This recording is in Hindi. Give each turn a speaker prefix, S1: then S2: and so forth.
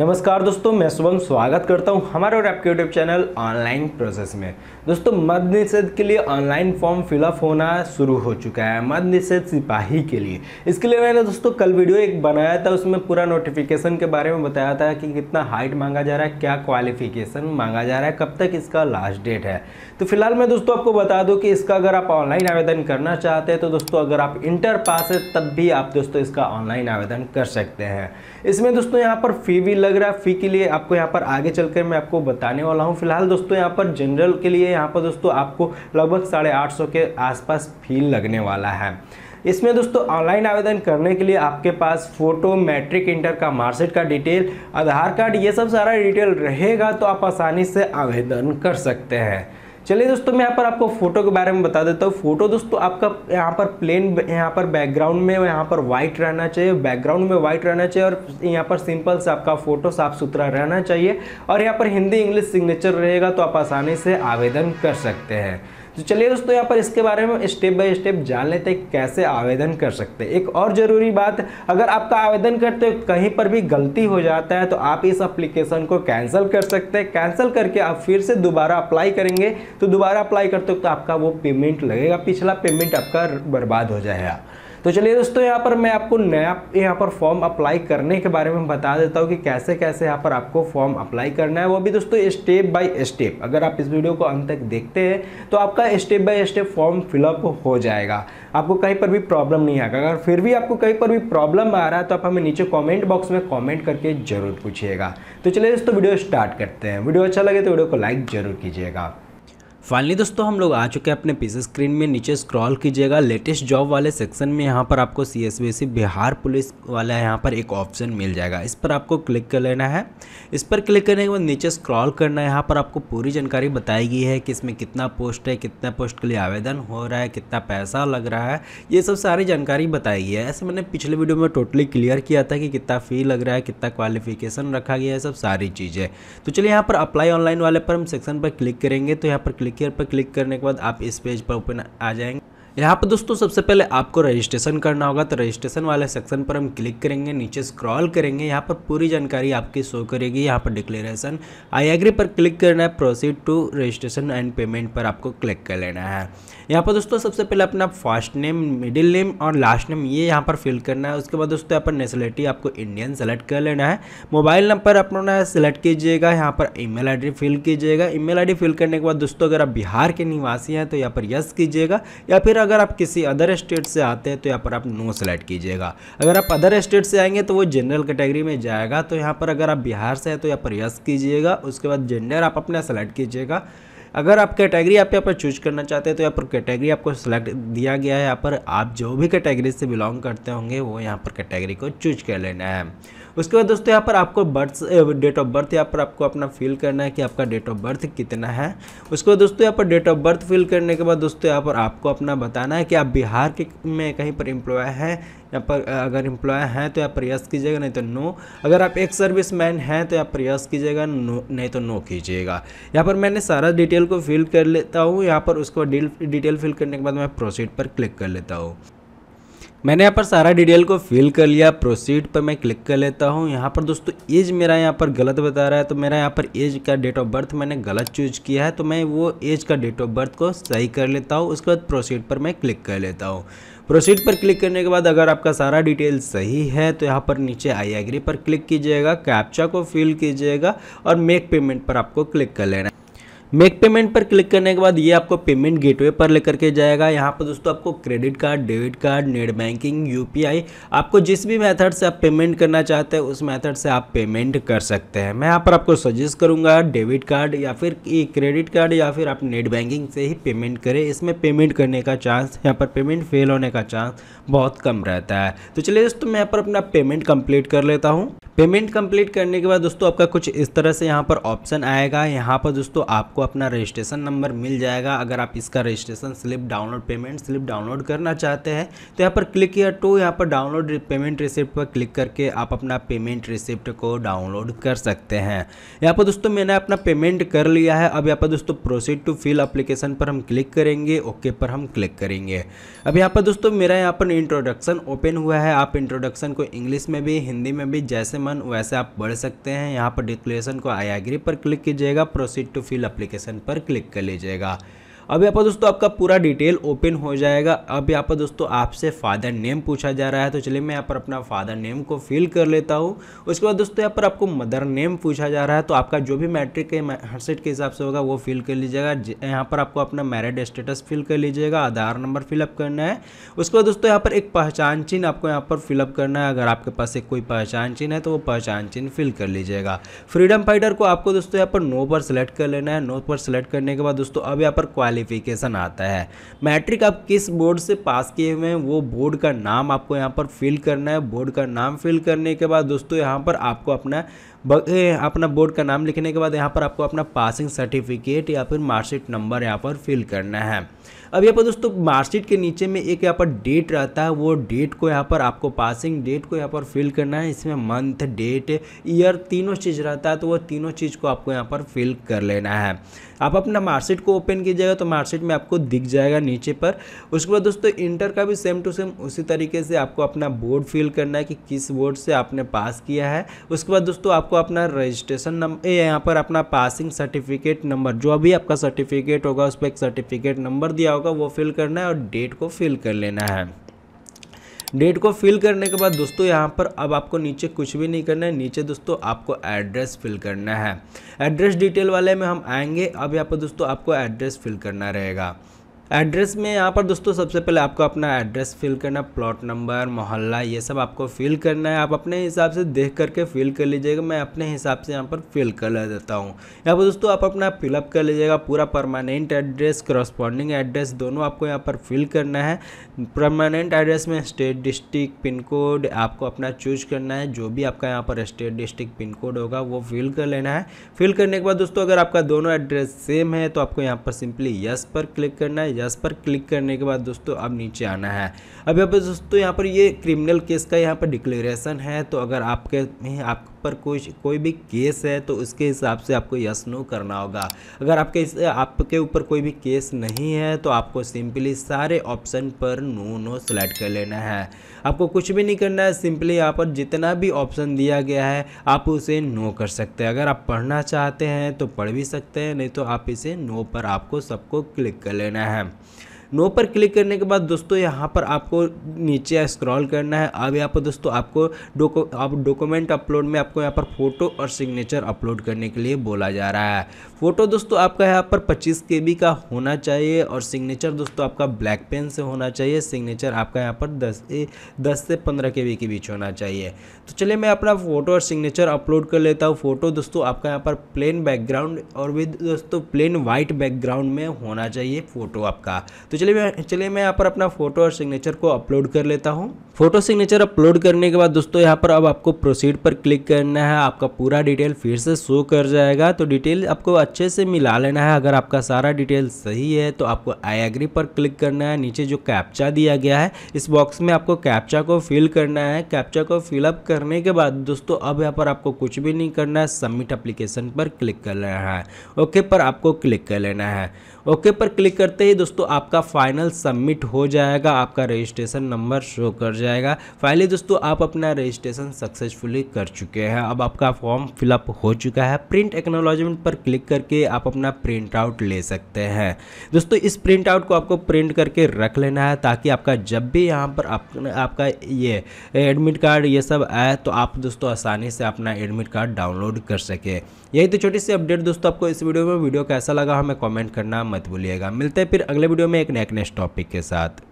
S1: नमस्कार दोस्तों, मैं शुभम स्वागत करता हूँ हमारे और आपके यूट्यूब चैनल ऑनलाइन प्रोसेस में। दोस्तों, मद निषेध के लिए ऑनलाइन फॉर्म फिलअप होना शुरू हो चुका है, मद निषेध सिपाही के लिए। इसके लिए मैंने दोस्तों, कल वीडियो एक बनाया था, उसमें पूरा नोटिफिकेशन के बारे में बताया था कि कितना हाइट मांगा जा रहा है, क्या क्वालिफिकेशन मांगा जा रहा है, कब तक इसका लास्ट डेट है। तो फ़िलहाल मैं दोस्तों आपको बता दूँ कि इसका अगर आप ऑनलाइन आवेदन करना चाहते हैं तो दोस्तों, अगर आप इंटर पास है, तब भी आप दोस्तों इसका ऑनलाइन आवेदन कर सकते हैं। इसमें दोस्तों, यहाँ पर फ़ी भी लग रहा है फ़ी के लिए आपको यहाँ पर आगे चलकर मैं आपको बताने वाला हूँ। फ़िलहाल दोस्तों यहाँ पर जनरल के लिए यहाँ पर दोस्तों आपको लगभग साढ़े आठ सौ के आसपास फ़ी लगने वाला है। इसमें दोस्तों ऑनलाइन आवेदन करने के लिए आपके पास फ़ोटो मैट्रिक इंटर का मार्कशीट का डिटेल आधार कार्ड ये सब सारा डिटेल रहेगा तो आप आसानी से आवेदन कर सकते हैं। चलिए दोस्तों, मैं यहाँ पर आपको फ़ोटो के बारे में बता देता हूँ। फ़ोटो दोस्तों, आपका यहाँ पर प्लेन यहाँ पर बैकग्राउंड में यहाँ पर व्हाइट रहना चाहिए। बैकग्राउंड में व्हाइट रहना चाहिए और यहाँ पर सिंपल से आपका फ़ोटो साफ़ सुथरा रहना चाहिए। और यहाँ पर हिंदी इंग्लिश सिग्नेचर रहेगा तो आप आसानी से आवेदन कर सकते हैं। तो चलिए दोस्तों, यहाँ पर इसके बारे में स्टेप बाय स्टेप जान लेते हैं कैसे आवेदन कर सकते हैं। एक और ज़रूरी बात, अगर आपका आवेदन करते हुए कहीं पर भी गलती हो जाता है तो आप इस अप्लीकेशन को कैंसिल कर सकते हैं। कैंसिल करके आप फिर से दोबारा अप्लाई करेंगे तो दोबारा अप्लाई करते हो तो आपका वो पेमेंट लगेगा। पिछला पेमेंट आपका बर्बाद हो जाएगा। तो चलिए दोस्तों, यहाँ पर मैं आपको नया यहाँ पर फॉर्म अप्लाई करने के बारे में बता देता हूँ कि कैसे कैसे यहाँ पर आपको फॉर्म अप्लाई करना है। वो भी दोस्तों स्टेप बाय स्टेप अगर आप इस वीडियो को अंत तक देखते हैं तो आपका step by step form fill up हो जाएगा। आपको कहीं पर भी प्रॉब्लम नहीं आएगा। अगर फिर भी आपको कहीं पर भी प्रॉब्लम आ रहा है तो आप हमें नीचे कॉमेंट बॉक्स में कॉमेंट करके ज़रूर पूछिएगा। तो चलिए दोस्तों वीडियो स्टार्ट करते हैं। वीडियो अच्छा लगे तो वीडियो को लाइक ज़रूर कीजिएगा। फाइनली दोस्तों हम लोग आ चुके हैं अपने पीसी स्क्रीन में। नीचे स्क्रॉल कीजिएगा। लेटेस्ट जॉब वाले सेक्शन में यहाँ पर आपको C S B C Bihar police वाला यहाँ पर एक ऑप्शन मिल जाएगा। इस पर आपको क्लिक कर लेना है। इस पर क्लिक करने के बाद नीचे स्क्रॉल करना है। यहाँ पर आपको पूरी जानकारी बताई गई है कि इसमें कितना पोस्ट है, कितना पोस्ट के लिए आवेदन हो रहा है, कितना पैसा लग रहा है। ये सब सारी जानकारी बताई गई है। ऐसे मैंने पिछले वीडियो में टोटली क्लियर किया था कि कितना फ़ी लग रहा है, कितना क्वालिफिकेशन रखा गया है सब सारी चीज़ें। तो चलिए यहाँ पर अप्लाई ऑनलाइन वाले पर हम सेक्शन पर क्लिक करेंगे। तो यहाँ पर क्लिक क्लिक पर क्लिक करने के बाद आप इस पेज पर ओपन आ जाएँगे। यहाँ पर दोस्तों सबसे पहले आपको रजिस्ट्रेशन करना होगा तो रजिस्ट्रेशन वाले सेक्शन पर हम क्लिक करेंगे, नीचे स्क्रॉल करेंगे, यहाँ पर पूरी जानकारी आपकी शो करेगी, यहाँ पर डिक्लेरेशन आई एग्री पर क्लिक करना है proceed to registration and payment पर आपको क्लिक कर लेना है। यहाँ पर दोस्तों सबसे पहले अपना फ़र्स्ट नेम मिडिल नेम और लास्ट नेम ये यहाँ पर फिल करना है। उसके बाद दोस्तों यहाँ पर नेशनलिटी आपको इंडियन सेलेक्ट कर लेना है। मोबाइल नंबर अपना सेलेक्ट कीजिएगा, यहाँ पर ईमेल आईडी फिल कीजिएगा। ईमेल आईडी फिल करने के बाद दोस्तों अगर आप बिहार के निवासी हैं तो यहाँ पर यस कीजिएगा, या फिर अगर आप किसी अदर स्टेट से आते हैं तो यहाँ पर आप नो सेलेक्ट कीजिएगा। अगर आप अदर स्टेट से आएँगे तो वो जनरल कैटेगरी में जाएगा। तो यहाँ पर अगर आप बिहार से हैं तो यहाँ पर यस कीजिएगा। उसके बाद जेंडर आप अपना सेलेक्ट कीजिएगा। अगर आप कैटेगरी आप यहाँ पर चूज़ करना चाहते हैं तो यहाँ पर कैटेगरी आपको सेलेक्ट दिया गया है। यहाँ पर आप जो भी कैटेगरी से बिलोंग करते होंगे, वो यहाँ पर कैटेगरी को चूज़ कर लेना है। उसके बाद दोस्तों यहाँ पर आपको बर्थ डेट ऑफ़ बर्थ यहाँ पर आपको अपना फिल करना है कि आपका डेट ऑफ़ बर्थ कितना है। उसके बाद दोस्तों यहाँ पर डेट ऑफ़ बर्थ फिल करने के बाद दोस्तों यहाँ पर आपको अपना बताना है कि आप बिहार के में कहीं पर एम्प्लॉय हैं, यहाँ पर अगर एम्प्लॉय हैं तो यहाँ पर यस कीजिएगा, नहीं तो नो अगर आप एक सर्विस मैन हैं तो यहाँ पर यस कीजिएगा नो नहीं तो नो कीजिएगा। यहाँ पर मैंने सारा डिटेल को फिल कर लेता हूँ, यहाँ पर उसको डिटेल फिल करने के बाद मैं प्रोसीड पर क्लिक कर लेता हूँ। मैंने यहाँ पर सारा डिटेल को फिल कर लिया प्रोसीड पर मैं क्लिक कर लेता हूँ। यहाँ पर दोस्तों एज मेरा यहाँ पर गलत बता रहा है तो मेरा यहाँ पर एज का डेट ऑफ़ बर्थ मैंने गलत चूज़ किया है तो मैं वो एज का डेट ऑफ़ बर्थ को सही कर लेता हूँ। उसके बाद प्रोसीड पर मैं क्लिक कर लेता हूँ। प्रोसीड पर क्लिक करने के बाद अगर आपका सारा डिटेल सही है तो यहाँ पर नीचे आई एग्री पर क्लिक कीजिएगा कैप्चा को फिल कीजिएगा और मेक पेमेंट पर आपको क्लिक कर लेना मेक पेमेंट पर क्लिक करने के बाद ये आपको पेमेंट गेटवे पर लेकर के जाएगा। यहाँ पर दोस्तों आपको credit card, debit card, net banking, UPI, आपको जिस भी मेथड से आप पेमेंट करना चाहते हैं, उस मेथड से आप पेमेंट कर सकते हैं। मैं यहाँ पर आपको सजेस्ट करूँगा डेबिट कार्ड या फिर क्रेडिट कार्ड या फिर आप नेट बैंकिंग से ही पेमेंट करें। इसमें पेमेंट करने का चांस, यहाँ पर पेमेंट फेल होने का चांस बहुत कम रहता है। तो चलिए दोस्तों मैं यहाँ पर अपना पेमेंट कंप्लीट कर लेता हूँ। पेमेंट कंप्लीट करने के बाद दोस्तों आपका कुछ इस तरह से यहाँ पर ऑप्शन आएगा। यहाँ पर दोस्तों आपको अपना रजिस्ट्रेशन नंबर मिल जाएगा। अगर आप इसका registration slip download payment slip download करना चाहते हैं तो यहाँ पर क्लिक किया टू यहाँ पर डाउनलोड पेमेंट रिसिप्ट पर क्लिक करके आप अपना पेमेंट रिसिप्ट को डाउनलोड कर सकते हैं। यहाँ पर दोस्तों मैंने अपना पेमेंट कर लिया है। अब यहाँ पर दोस्तों प्रोसीड टू फिल अप्लीकेशन पर हम क्लिक करेंगे। ओके पर हम क्लिक करेंगे। अब यहाँ पर दोस्तों मेरा यहाँ पर इंट्रोडक्शन ओपन हुआ है। आप इंट्रोडक्शन को इंग्लिश में भी हिंदी में भी, जैसे मन वैसे आप बढ़ सकते हैं। यहाँ पर डिक्लेरेशन को आई एग्री पर क्लिक कीजिएगा। प्रोसीड टू फिल अप्लीकेशन पर क्लिक कर लीजिएगा। अब यहाँ पर दोस्तों आपका पूरा डिटेल ओपन हो जाएगा। अब यहाँ पर दोस्तों आपसे फादर नेम पूछा जा रहा है तो चलिए मैं यहाँ पर अपना फादर नेम को फिल कर लेता हूँ। उसके बाद दोस्तों यहाँ पर आपको मदर नेम पूछा जा रहा है तो आपका जो भी मैट्रिक के हर्सेट के हिसाब से होगा, वो फिल कर लीजिएगा। यहाँ पर आपको अपना मैरिड स्टेटस फिल कर लीजिएगा, आधार नंबर फिलअप करना है। उसके बाद दोस्तों यहाँ पर एक पहचान चिन्ह आपको यहाँ पर फिलअप करना है। अगर आपके पास एक कोई पहचान चिन्ह है तो वो पहचान चिन्ह फिल कर लीजिएगा। फ्रीडम फाइटर को आपको दोस्तों यहाँ पर नो पर सेलेक्ट कर लेना है। नो पर सेलेक्ट करने के बाद दोस्तों अब यहाँ पर क्वालिफिकेशन आता है। मैट्रिक आप किस बोर्ड से पास किए हुए हैं, वो बोर्ड का नाम आपको यहाँ पर फिल करना है। बोर्ड का नाम फिल करने के बाद दोस्तों यहाँ पर आपको अपना अपना बोर्ड का नाम लिखने के बाद यहाँ पर आपको अपना पासिंग सर्टिफिकेट या फिर मार्कशीट नंबर यहाँ पर फिल करना है। अब यहाँ पर दोस्तों मार्कशीट के नीचे में एक यहाँ पर डेट रहता है, वो डेट को यहाँ पर आपको पासिंग डेट को यहाँ पर फिल करना है। इसमें मंथ डेट ईयर तीनों चीज़ रहता है तो वो तीनों चीज़ को आपको यहाँ पर फिल कर लेना है। आप अपना मार्कशीट को ओपन कीजिएगा तो मार्कशीट में आपको दिख जाएगा नीचे पर। उसके बाद दोस्तों इंटर का भी सेम टू सेम उसी तरीके से आपको अपना बोर्ड फिल करना है कि किस बोर्ड से आपने पास किया है। उसके बाद दोस्तों, आपको अपना रजिस्ट्रेशन नंबर यहाँ पर अपना पासिंग सर्टिफिकेट नंबर जो भी आपका सर्टिफिकेट होगा, उस पर एक सर्टिफिकेट नंबर दिया होगा, वो फिल करना है और डेट को फिल कर लेना है। डेट को फिल करने के बाद दोस्तों यहाँ पर अब आपको नीचे कुछ भी नहीं करना है, नीचे दोस्तों आपको एड्रेस फिल करना है। एड्रेस डिटेल वाले में हम आएँगे, अब यहाँ पर दोस्तों आपको एड्रेस फिल करना रहेगा। एड्रेस में यहाँ पर दोस्तों सबसे पहले आपको अपना एड्रेस फिल करना, प्लॉट नंबर, मोहल्ला, ये सब आपको फिल करना है। आप अपने हिसाब से देख करके फिल कर लीजिएगा, मैं अपने हिसाब से यहाँ पर फिल कर ले देता हूँ। यहाँ पर दोस्तों आप अपना फिलअप कर लीजिएगा, पूरा परमानेंट एड्रेस करस्पॉन्डिंग एड्रेस दोनों आपको यहाँ पर फिल करना है। परमानेंट एड्रेस में स्टेट डिस्ट्रिक्ट पिन कोड आपको अपना चूज़ करना है। जो भी आपका यहाँ पर स्टेट डिस्ट्रिक्ट पिन कोड होगा, वो फिल कर लेना है। फिल करने के बाद दोस्तों अगर आपका दोनों एड्रेस सेम है तो आपको यहाँ पर सिंपली यस पर क्लिक करना है। यस पर क्लिक करने के बाद दोस्तों अब नीचे आना है। अब यहाँ पर दोस्तों यहाँ पर ये क्रिमिनल केस का यहाँ पर डिक्लेरेशन है तो अगर आपके आप पर कोई कोई भी केस है तो उसके हिसाब से आपको यस नो करना होगा। अगर आपके आपके ऊपर कोई भी केस नहीं है तो आपको सिंपली सारे ऑप्शन पर नो नो सेलेक्ट कर लेना है। आपको कुछ भी नहीं करना है, सिंपली यहाँ पर जितना भी ऑप्शन दिया गया है, आप उसे नो कर सकते हैं। अगर आप पढ़ना चाहते हैं तो पढ़ भी सकते हैं, नहीं तो आप इसे नो पर आपको सबको क्लिक कर लेना है। time नो पर क्लिक करने के बाद दोस्तों यहाँ पर आपको नीचे स्क्रॉल करना है। अब यहाँ पर दोस्तों आपको डोको, आप डॉक्यूमेंट अपलोड में आपको यहाँ पर फ़ोटो और सिग्नेचर अपलोड करने के लिए बोला जा रहा है। फ़ोटो दोस्तों आपका यहाँ पर 25 के का होना चाहिए और सिग्नेचर दोस्तों आपका ब्लैक पेन से होना चाहिए। सिग्नेचर आपका यहाँ पर दस, ए, दस से पंद्रह के के बीच होना चाहिए। तो चलिए मैं अपना फ़ोटो और सिग्नेचर अपलोड कर लेता हूँ। फ़ोटो दोस्तों आपका यहाँ पर प्लेन बैकग्राउंड और विद दोस्तों प्लेन वाइट बैकग्राउंड में होना चाहिए फ़ोटो आपका। तो चलिए मैं चलिए मैं यहाँ पर अपना फ़ोटो और सिग्नेचर को अपलोड कर लेता हूँ। फ़ोटो सिग्नेचर अपलोड करने के बाद दोस्तों यहाँ पर अब आपको प्रोसीड पर क्लिक करना है। आपका पूरा डिटेल फिर से शो कर जाएगा। तो डिटेल आपको अच्छे से मिला लेना है। अगर आपका सारा डिटेल सही है तो आपको आई एग्री पर क्लिक करना है। नीचे जो कैप्चा दिया गया है, इस बॉक्स में आपको कैप्चा को फिल करना है। कैप्चा को फिलअप करने के बाद दोस्तों अब यहाँ पर आपको कुछ भी नहीं करना है। सबमिट अप्लीकेशन पर क्लिक कर लेना है। ओके पर आपको क्लिक कर लेना है। ओके पर क्लिक करते ही दोस्तों आपका फाइनल सबमिट हो जाएगा आपका रजिस्ट्रेशन नंबर शो कर जाएगा। फाइनली दोस्तों आप अपना रजिस्ट्रेशन सक्सेसफुली कर चुके हैं। अब आपका फॉर्म फिलअप हो चुका है। प्रिंट एक्नोलॉजमेंट पर क्लिक करके आप अपना प्रिंट आउट ले सकते हैं। दोस्तों इस प्रिंट आउट को आपको प्रिंट करके रख लेना है ताकि आपका जब भी यहाँ पर आप, आपका ये एडमिट कार्ड ये सब आए तो आप दोस्तों आसानी से अपना एडमिट कार्ड डाउनलोड कर सके। यही तो छोटी सी अपडेट दोस्तों आपको इस वीडियो में। वीडियो कैसा लगा हमें कॉमेंट करना मत भूलिएगा। मिलते हैं फिर अगले वीडियो में एक नेक नेक्स्ट टॉपिक के साथ।